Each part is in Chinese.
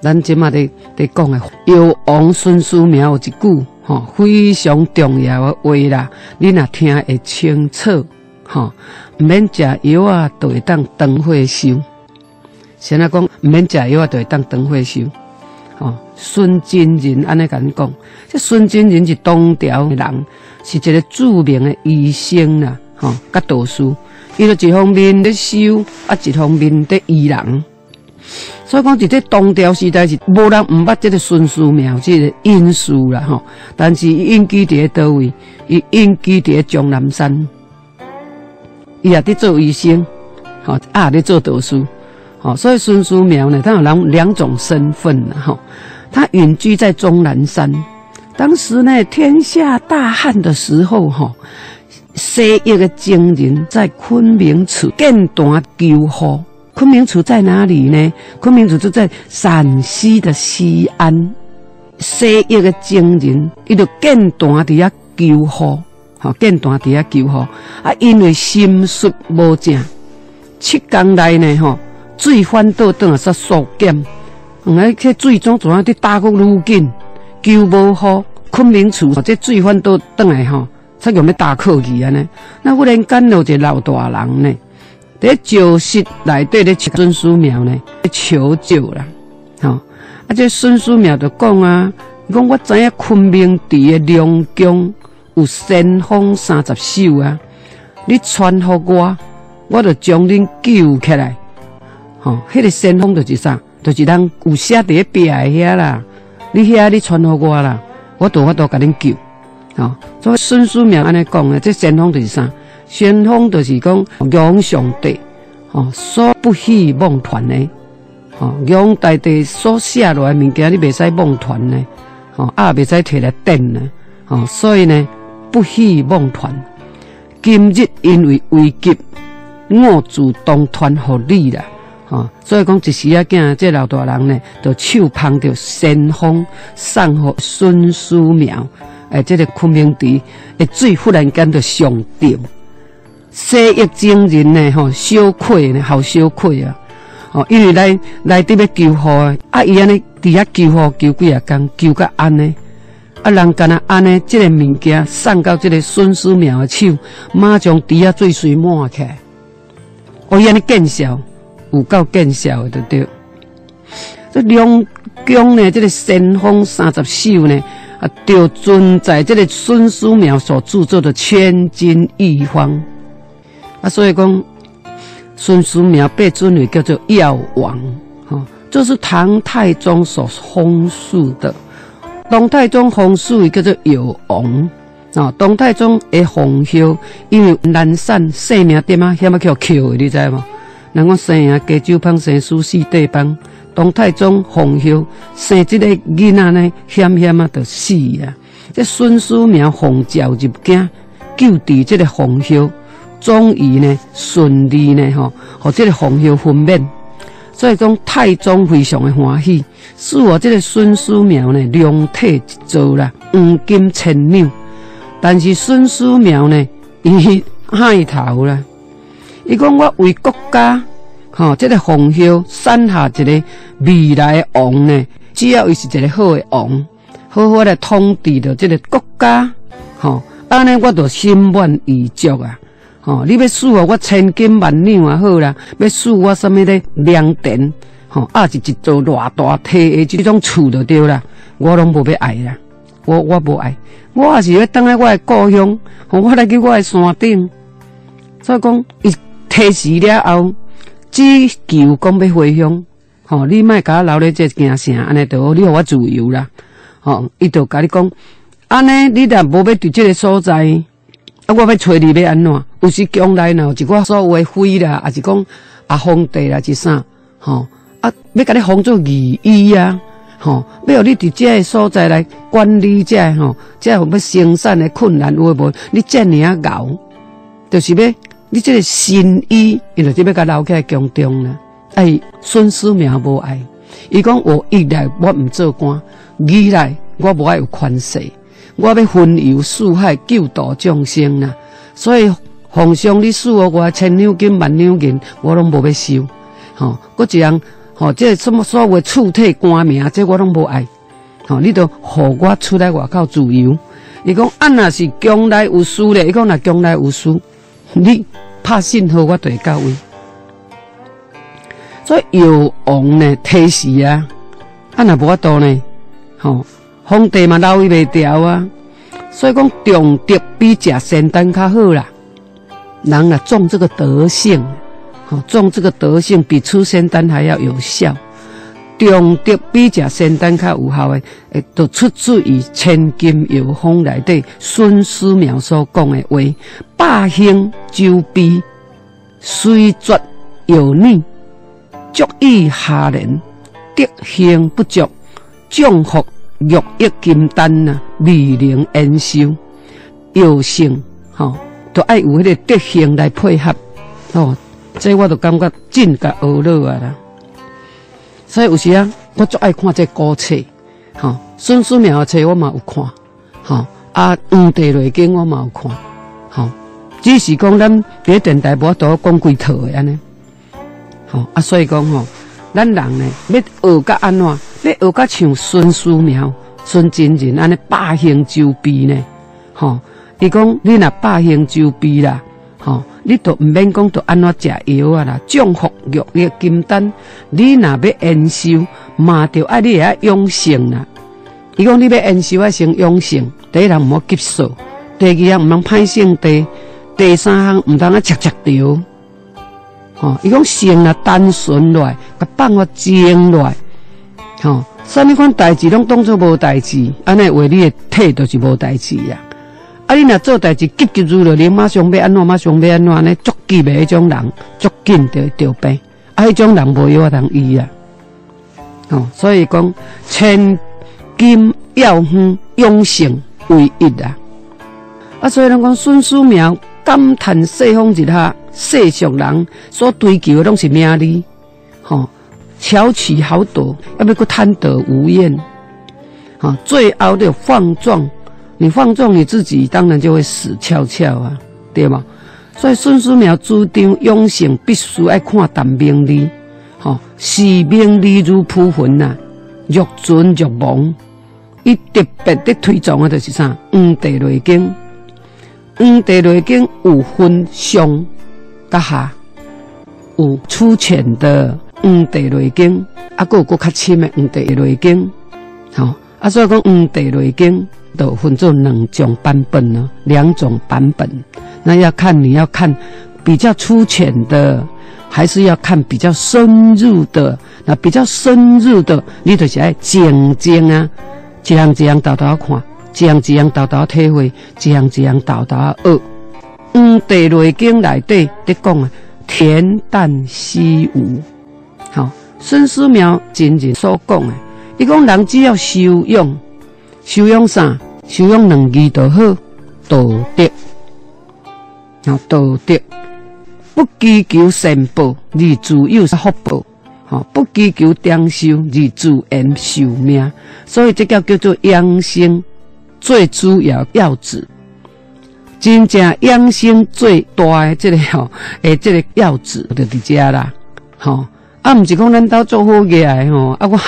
咱即马伫伫讲诶，药王孙思邈有一句吼非常重要诶话啦，你若听会清楚吼，毋免食药啊，就会当长岁寿。先来讲，毋免食药啊，就会当长岁寿。吼，孙真人安尼甲你讲，这孙真人是东朝诶人，是一个著名诶医生啦，吼，甲道士，伊就一方面咧修，啊，一方面咧医人。所以讲，伫这东朝时代是无人毋捌这个孙思邈这个因素啦，吼。但是伊隐居伫倒位，伊隐居伫终南山，伊也伫做医生，吼，啊，伫做道士，吼。所以孙思邈呢，他有两两种身份啦，吼。他隐居在终南山，当时呢，天下大旱的时候，吼，西域的精人在昆明处建坛求雨。昆明处在哪里呢？昆明处就在陕西的西安。西域的精人，伊就建坛伫遐求雨，吼建坛伫遐求雨。啊，因为心术无正，七天内呢，吼水翻倒转啊，煞缩减。嗯，去水中怎样伫打个愈紧，求无雨。昆明处这水翻倒转来吼，才用要打客去安尼。那忽然间有一个老大人呢？在酒室内底咧，孙思邈呢求救啦，吼！啊，这孙思邈就讲啊，讲我知影昆明地的良江有仙风三十首啊，你传互我，我就将恁救起来。吼，迄个仙风就是啥？就是人有写伫壁遐啦。你遐你传互我啦，我都我都甲恁救。吼，所以孙思邈安尼讲的，这仙风就是啥？先锋就是讲仰上帝，吼所不许妄传的，吼仰大地所写落来物件，你袂使妄传呢，吼啊袂使摕来顶呢，吼所以呢不许妄传。今日因为危急，我主动传互你啦，吼所以讲一时啊，囝这老大人呢，就手捧着先锋送互孙思邈，诶，这个昆明池诶水忽然间就上涨。西域精人呢，吼，羞愧呢，好羞愧啊！哦，因为来来这边救火啊，伊安尼伫遐救火救几啊工，救到安尼，啊，人干那安尼，这个物件送到这个孙思邈的手，马上底下水水满起，来，哦，伊安尼见效，有够见效的，对对？这两江呢，这个神风三十首呢，啊，就存在这个孙思邈所著作的《千金一方》。啊，所以讲孙思邈被尊为叫做药王，哈，这是唐太宗所封谥的。唐太宗封谥叫做药王，啊，唐太宗的封号，因为南山性命点啊，险要叫扣的，你知无？人讲生啊，加酒芳生死四地方，唐太宗封号生这个囡仔呢，险险啊，就死啊。这孙思邈奉诏入京，就地这个封号。终于呢，顺利呢，吼，和这个红袖分娩，所以讲太宗非常的欢喜，使我这个孙思邈呢，量体一遭啦，黄金千两。但是孙思邈呢，伊害头啦，伊讲我为国家，吼，这个红袖生下一个未来的王呢，只要伊是一个好的王，好好来统治着这个国家，吼，安尼我就心满意足啊。哦，你要输我，我千金万两也好啦；要输我什么的良田，吼，啊是一座偌大体的这种厝就对啦。我拢无要爱啦，我我无爱，我也是要等在我的故乡，吼我来去我的山顶。所以讲，伊提示了后，只求讲要回乡。吼，你莫甲我留咧这件啥，安尼就好，你互我自由啦。吼，伊就甲你讲，安尼你若无要伫这个所在。啊！我要找你要安怎？有时将来呢，一寡所有的妃啦，还是讲啊皇帝啦，是啥？吼啊！要甲你封做御医啊！吼，要有你伫这个所在来管理这吼，这要生产的困难有无？你这尔啊熬，就是要你这个新医，伊就要甲留起来宫中啦。哎，孙思邈无爱，伊讲我一来我毋做官，二来我无爱有权势。我要分游四海，救度众生啦！所以皇上你赐我我千两金万两银，我拢无要收。吼，搁一样吼，这什么所谓触体官名，这我拢无爱。吼，你都互我出来外口自由。伊讲啊，若是将来有事咧，伊讲若将来有事，你拍信号，我就会到位。所以有王呢，提示啊，啊若无法度呢，吼，皇帝嘛留伊袂掉啊。所以讲，重德比食仙丹较好啦。人啊，种这个德性，吼，种这个德性比出仙丹还要有效。中德比食仙丹较有效诶，诶，都出自于《千金药方》内底孙思邈所讲诶话：百兴周必，虽绝有逆，足以下人；德行不足，降服玉液金丹呐，未能延寿。药性吼，都爱有迄个德行来配合，哦，这我都感觉真甲学了啊啦。所以有时啊，我最爱看这古册，吼，孙思邈的册我嘛有看，吼，啊，黄帝内经我嘛有看，吼，只是讲咱别电台无多讲几套的安尼，吼，啊，所以讲吼，咱人呢要学甲安怎，要学甲像孙思邈、孙真人安尼百行周备呢，吼，伊讲你若百行周备啦，吼。你都毋免讲，都安怎食药啊啦？降服药液金丹，你若要延寿，嘛着爱你会养生啦。伊讲你要延寿啊，先养生。第一人毋好急躁，第二样毋通歹性地，第三项毋通啊吃吃掉。吼，伊讲生啊单纯来，甲放我静来。吼，啥物款代志拢当作无代志，安尼话你的体就是无代志呀。啊！你若做代志急急如律令，马上要安怎，马上要安怎呢？足急的迄种人，足紧着着病。啊！迄种人无药通医啊。哦，所以讲千金要方永生为一啊。啊，所以人讲孙思邈感叹世风日下，世俗人所追求的拢是名利，吼，巧取豪夺，要不搁贪得无厌，吼，最后的放纵。你放纵你自己，当然就会死翘翘啊，对吗？所以孙思邈主张养生必须爱看淡名利，吼，视名利如扑魂呐，欲存欲亡。伊特别的推崇的就是啥？黄帝内经，黄帝内经有分上、甲下，有粗浅的黄帝内经，啊，个个较深的黄帝内经，好，啊，所以讲黄帝内经。都分作两种版本呢，两种版本，那要看你要看比较粗浅的，还是要看比较深入的？那比较深入的，你就是爱静静啊，一样一样倒倒看，一样一样倒倒体会，一样一样倒倒学。嗯，地雷经内底在讲啊，恬淡虚无。好，孙思邈仅仅所讲的，伊讲人只要修养。修养啥？修养两字就好，道德。啊，道德不追求善报，而自有福报。哈，不追求长寿，而自然寿命。所以这叫叫做养生最主要要旨。真正养生最大的这个吼，诶，这个要旨就伫遮啦。吼，啊，毋是讲咱兜做好个诶吼，啊我。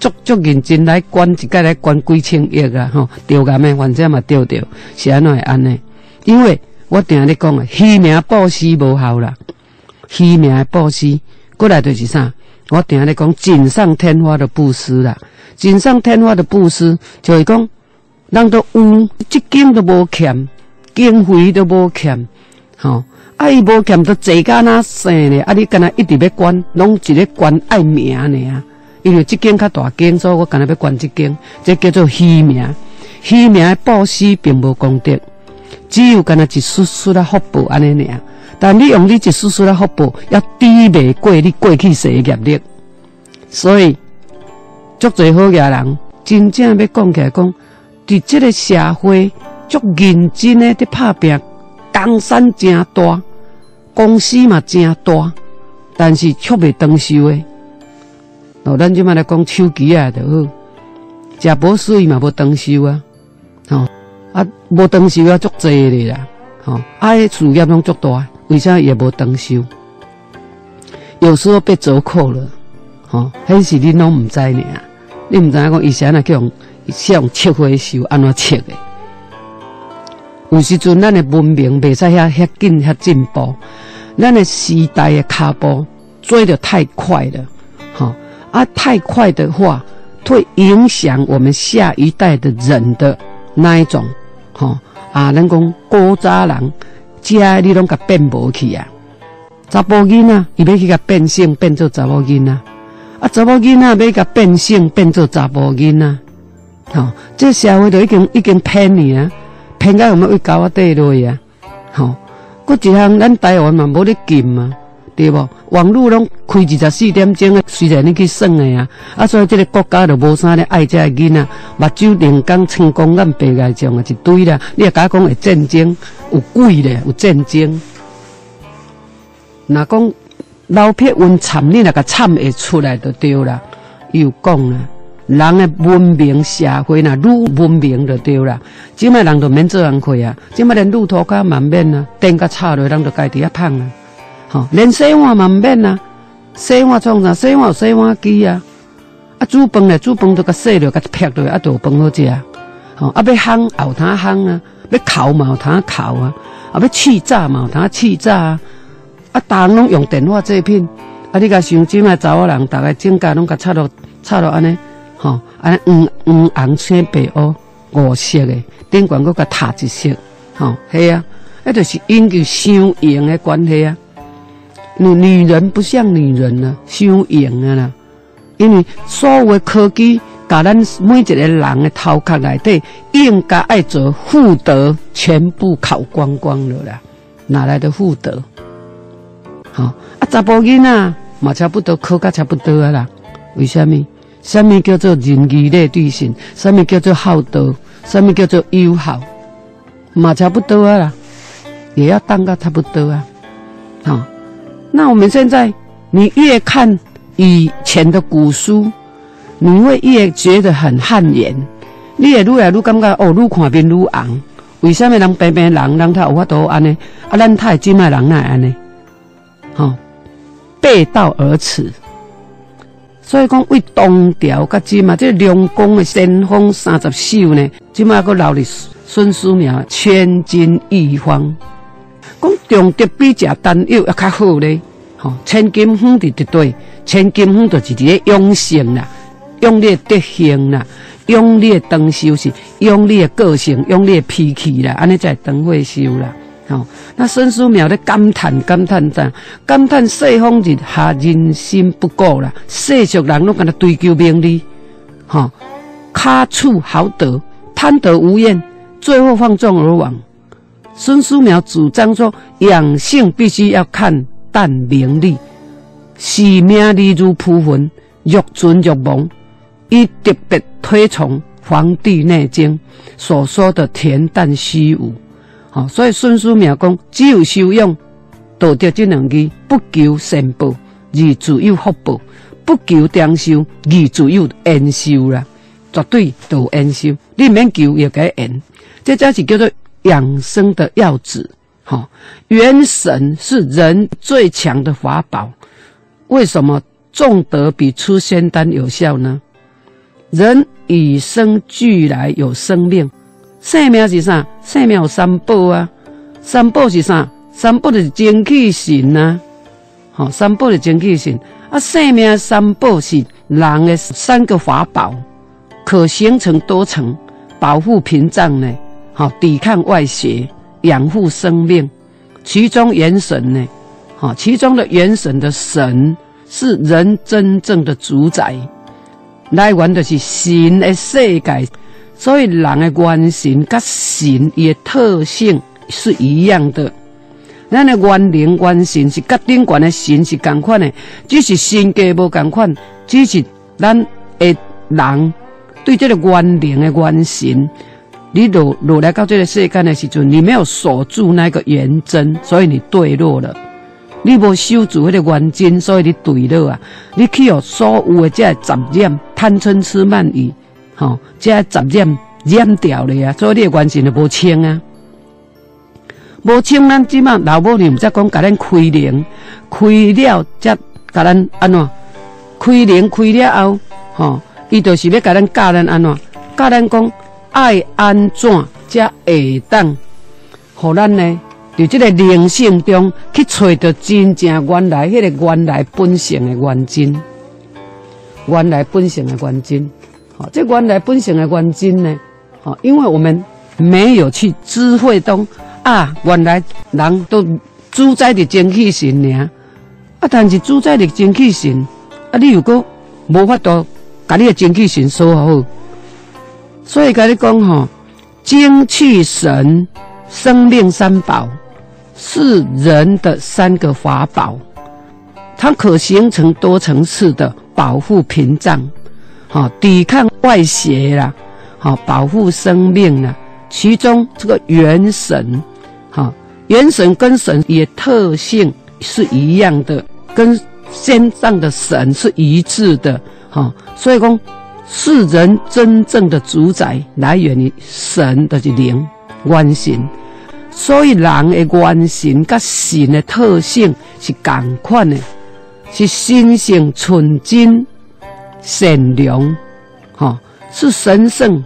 足足认真来管，一届来管几千亿啊！吼，钓竿的反正嘛钓钓，是安怎会安尼？因为我定咧讲啊，虚名布施无效啦，虚名的布施，过来就是啥？我定咧讲锦上添花的布施啦，锦上添花的布施就是讲，人都有，资金都无欠，经费都无欠，吼，啊伊无欠都坐干那生咧，啊你干那一直要管，拢一咧管爱名尔。因为这间较大间，所以我今日要管这间，这叫做虚名。虚名的布施并无功德，只有干那一丝丝的福报安尼尔。但你用你一丝丝的福报，要抵未过你过去世的业力。所以，足侪好业人真正要讲起来讲，伫这个社会足认真的伫拍拼，江山真大，公司嘛真大，但是却未长寿的。哦，咱即卖来讲手机啊，就好，食无水嘛，无长寿啊，吼啊，无长寿啊，足济咧啦，吼，爱事业拢足大，为啥也无长寿？有时候被折扣了，吼，迄是你拢毋知呢。你毋知影讲以前啊，叫用用切花绣安怎切的？有时阵咱的文明袂使遐遐紧遐进步，咱的时代的脚步追得太快了，吼啊！太快的话，会影响我们下一代的人的那一种，吼啊！人讲古早人，家你拢甲变无去啊！查甫囡仔伊要去甲变性变做查某囡仔，啊查某囡仔要甲变性变做查甫囡仔，吼！这社会都已经已经偏去啊！偏到有要为搞我底落啊！吼，搁一项咱台湾嘛无咧禁嘛，对无？网络拢开二十四点钟啊，虽然你去算的啊，啊，所以这个国家就无啥咧爱这囡仔，目睭连讲成功眼白爱种啊一堆啦。你也甲讲会战争有鬼咧，有战争。若讲老撇温惨，你那个惨会出来就对啦。又讲啦。人的文明社会呐，愈文明就对啦。即卖人都免做人亏啊，即卖连路途卡嘛免啊，电甲插落，人就家己遐胖啊。吼，连洗碗嘛免啊，洗碗创啥？洗碗有洗碗机啊。啊，煮饭咧，煮饭都甲洗落，甲撇落，啊，都饭好食。吼，啊，要烘有通烘啊，要烤嘛有通烤啊，啊，要气炸嘛有通气炸啊。啊，大人拢用电话制品，啊，你甲想即卖查某人，逐个整家拢甲插落插落安尼。安黄黄红青白乌五色的，顶管搁甲塔一色，吼，系啊，那就是因为相应的关系啊。女女人不像女人了，相应的啦。因为所有的科技，甲咱每一个人的头壳内底，应该爱做妇德，全部考光光了啦。哪来的妇德？好啊，查甫囡仔嘛差不多考甲差不多啊啦。为什么？什么叫做仁义礼智信？什么叫做孝道？什么叫做友好？嘛差不多啊啦，也要当个差不多啊。好，那我们现在，你越看以前的古书，你会越觉得很汗颜。你也愈来愈感觉哦，愈看面愈红。为什么人平平人，人他有法度安尼？啊，咱太今麦人奈安尼？好，背道而驰。所以讲为东调甲即嘛，即两宫的先锋三十首呢，即嘛个留伫孙思邈千金一方。讲重德比食丹药要较好咧，吼，千金方伫一对，千金方就是伫咧养性啦，养你德行啦，养你长寿是养你个性，养你脾气啦，安尼才长会寿啦。哦，那孙思邈咧感叹感叹怎？感叹世风日下，人心不古啦。世俗人拢跟他追求名利，哈，卡处豪德，贪得无厌，最后放纵而亡。孙思邈主张说，养性必须要看淡名利，视名利如扑魂，欲存欲亡。以特别推崇《黄帝内经》所说的恬淡虚无。好，所以孙思邈讲，只有修养，道德这两字，不求善报，而自有福报；不求长寿，而自有延寿啦。绝对都延寿，你免求也该延。这才是叫做养生的要旨。好，元神是人最强的法宝。为什么种德比出仙丹有效呢？人与生俱来有生命。生命是啥？生命有三宝啊！三宝是啥？三宝就是精气神呐！好，三宝是精气神啊！生命三宝是人的三个法宝，可形成多层保护屏障呢。好，抵抗外邪，养护生命。其中元神呢？好，其中的元神的神是人真正的主宰，来源的是神的世界。所以人的原神跟神的特性是一样的，咱的原灵原神是跟顶管的神是共款的，只是性格无共款，只是咱的人对这个原灵的原神，你落落来到这个世间的时阵，你没有锁住那个原真，所以你堕落了。你无守住那个原真，所以你堕落啊！你去有所有的这杂念，贪嗔痴慢疑。吼，这杂念染掉了呀，所以你的关系就无清啊，无清，咱即马老母娘则讲，甲咱开灵，开了则甲咱安怎开灵开了后，吼，伊就是要甲咱教咱安怎，教咱讲爱安怎才会当，互咱呢，伫即个灵性中去找到真正原来迄个原来本性的原真，原来本性的原真，这原来本性的原因呢，好，因为我们没有去智慧中啊，原来人都主宰的精气神呢。啊，但是主宰的精气神，啊，你如果无法度把你的精气神守好，所以甲你讲吼，精气神、生命三宝是人的三个法宝，它可形成多层次的保护屏障，好抵抗外邪啦，好保护生命啦。其中这个元神，好元神跟神也特性是一样的。跟天上的神是一致的，哈，所以讲是人真正的主宰来源于神的灵原神，所以人的原神跟神的特性是共款的，是心性纯真、善良，哈，是神圣，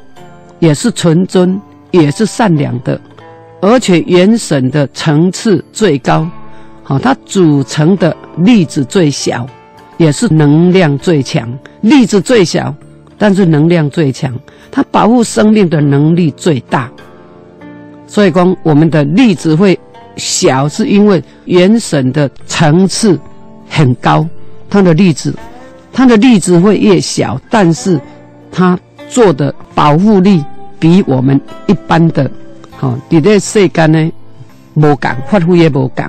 也是纯真，也是善良的，而且元神的层次最高。好，它组成的粒子最小，也是能量最强。粒子最小，但是能量最强。它保护生命的能力最大。所以讲，我们的粒子会小，是因为元神的层次很高，它的粒子，它的粒子会越小，但是它做的保护力比我们一般的，好，伫咧世间呢，无共，发挥也无共。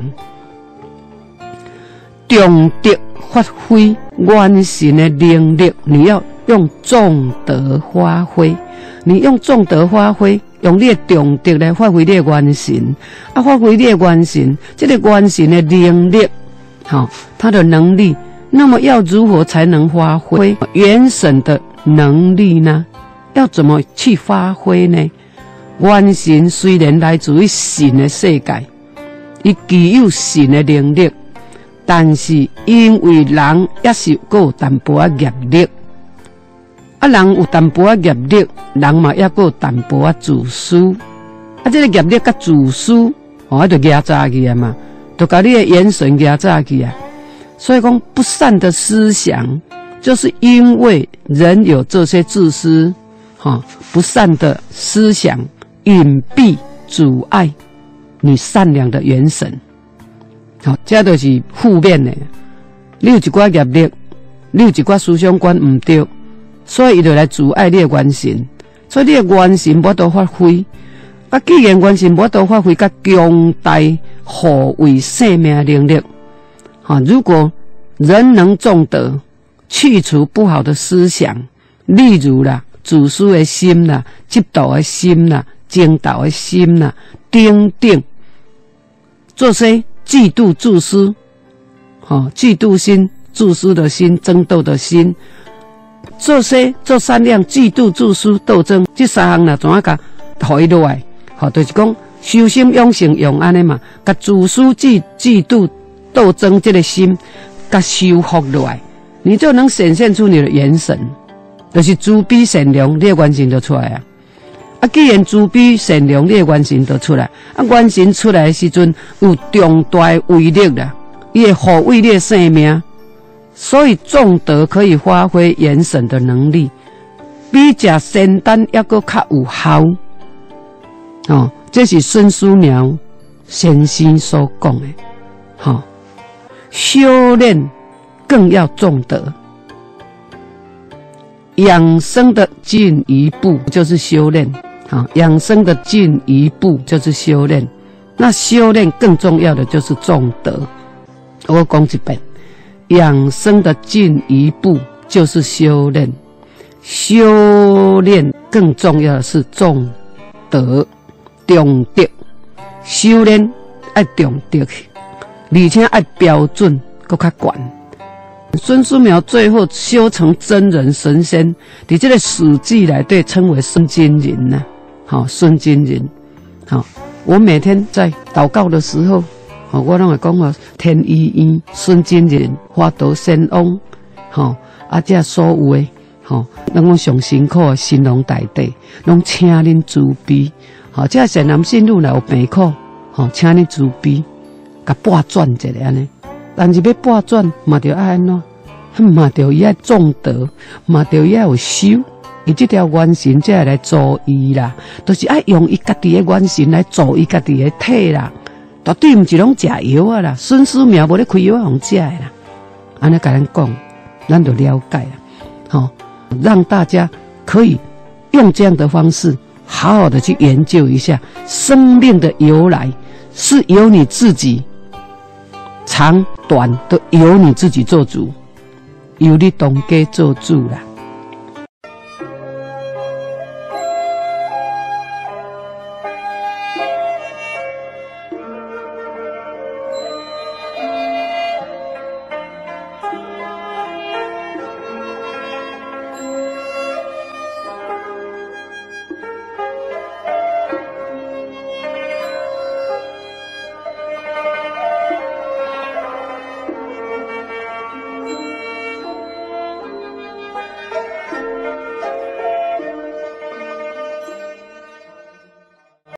重德发挥元神的能力，你要用重德发挥。你用重德发挥，用你的重德来发挥你的元神，啊，发挥你的元神，这个元神的能力，好，他的能力。那么要如何才能发挥元神的能力呢？要怎么去发挥呢？元神虽然来自于神的世界，伊具有神的能力。但是因为人也是有淡薄啊业力，啊人有淡薄啊业力，人嘛也有淡薄啊自私，啊这个业力甲自私，哦，就压榨去啊嘛，就甲你的元神压榨去啊。所以讲不善的思想，就是因为人有这些自私，哈，不善的思想隐蔽阻碍你善良的元神。好，这都是负面的。你有一寡业力，你有一寡思想观唔对，所以伊就来阻碍你的元神。所以你的元神无得发挥。啊，既然元神无得发挥，甲强大护卫生命能力。哈，如果人能重德，去除不好的思想，例如啦，自私的心啦，嫉妒的心啦，争斗的心啦，等等，这些。嫉妒、自私，好，嫉妒心、自私的心、争斗的心，这些这三样嫉妒、自私、斗争，这三项呢，怎啊甲退落来？好，就是讲修心养性用安尼嘛，甲自私、嫉嫉妒、斗争这个心，甲修复落来，你就能显现出你的元神，就是慈悲善良，你的元神就出来啊。啊，既然慈悲善良，你的元神就出来。啊，元神出来的时阵有重大威力啦，伊会护卫你的生命。所以重德可以发挥元神的能力，比食仙丹还阁较有效。哦，这是孙思邈先生所讲的。好，修炼更要重德。养生的进一步就是修炼，好，养生的进一步就是修炼。那修炼更重要的就是重德。我讲一遍，养生的进一步就是修炼，修炼更重要的是重德、重德。修炼爱重德，而且爱标准搁较悬。孙思邈最后修成真人神仙，伫这个《史记》来对称为孙金人呢？好，孙金人，好，我每天在祷告的时候，好，我拢会讲话天医医孙金人花德仙翁，好，啊，这所有诶，吼，咱讲上辛苦的，神龙大帝，拢请恁慈悲，吼，这善男信女来有病苦，吼，请恁慈悲，甲拨转一下安尼，但是要拨转，嘛着爱安怎，嘛着伊爱种德，嘛着伊爱有修，伊即条元神才会来助伊啦，都是爱用伊家己诶元神来助伊家己诶体啦，绝对毋是拢食药啊啦，孙思邈无咧开药互食诶啦，安尼甲咱讲。咱就了解了，好，让大家可以用这样的方式，好好的去研究一下生命的由来，是由你自己长短都由你自己做主，由你东家做主了。